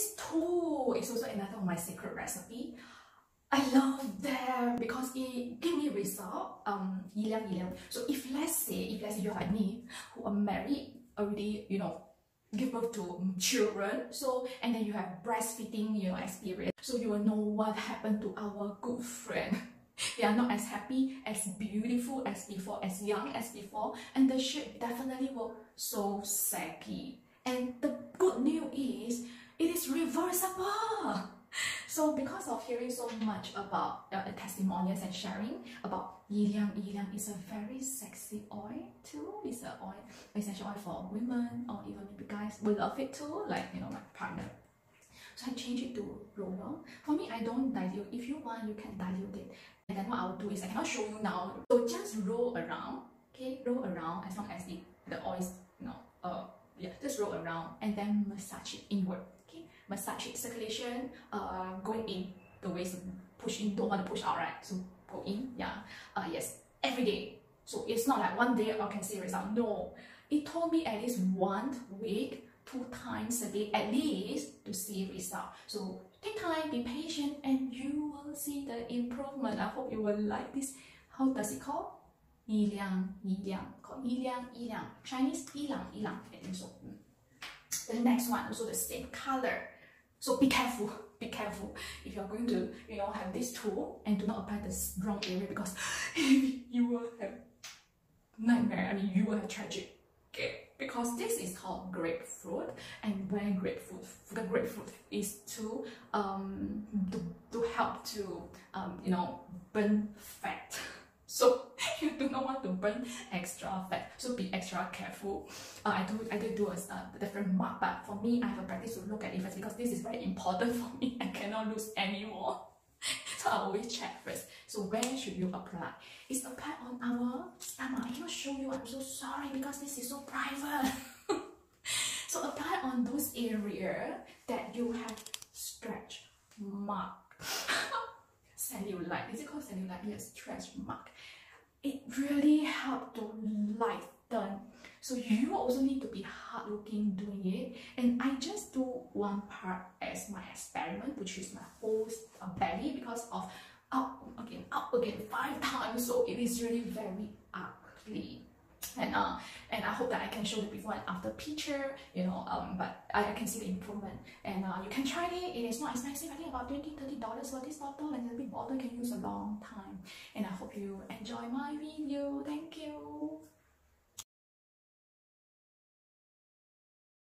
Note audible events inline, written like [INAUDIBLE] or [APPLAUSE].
this tool is also another of my secret recipe. I love them because it give me result. Um, ylang ylang. So if let's say, if let's say you're like me, who are married already, you know, give birth to children, so and then you have breastfeeding, you know, experience, so you will know what happened to our good friend. [LAUGHS] They are not as happy, as beautiful as before, as young as before, and the shape definitely will so saggy. And the good news is, it is reversible. So because of hearing so much about uh, testimonials and sharing about Ylang, Ylang is a very sexy oil too. It's an oil, essential oil for women or even maybe guys will love it too, like you know my partner. So I change it to roller. For me, I don't dilute. If you want, you can dilute it. And then what I'll do is I cannot show you now. So just roll around, okay? Roll around as long as the, the oil is, you know, uh, yeah, just roll around and then massage it inward massage it, circulation, uh, going in. The waist push in, don't want to push out, right? So go in, yeah. Uh, yes, every day. So it's not like one day I can see result. No, it told me at least one week, two times a day at least to see result. So take time, be patient, and you will see the improvement. I hope you will like this. How does it call? Ylang, Ylang, called Ylang, Ylang. Chinese Yiliang, Yiliang. I think so. The next one, also the same color. So be careful, be careful if you're going to, you know, have this tool and do not apply this wrong area because [LAUGHS] you will have nightmare. I mean, you will have tragic. Okay, because this is called grapefruit, and when grapefruit, the grapefruit is to um to, to help to um you know burn fat. [LAUGHS] So do not want to burn extra fat, so be extra careful. Uh, I do I do do a different mark, but for me, I have a practice to look at it first because this is very important [LAUGHS] for me. I cannot lose anymore. [LAUGHS] so I always check first. So where should you apply? It's applied on our stomach. I cannot show you. I'm so sorry because this is so private. [LAUGHS] so apply on those area that you have stretch mark cellulite. Is it called cellulite? Yes, stretch mark. It really helped to lighten. So you also need to be hardworking doing it. And I just do one part as my experiment, which is my whole belly because of up again, up again five times. So it is really very ugly and uh and I hope that I can show the before and after picture you know um but I, I can see the improvement. And uh, you can try it. It is not expensive. I think about 20 30 dollars for this bottle and the big bottle can use a long time. And I hope you enjoy my video. Thank you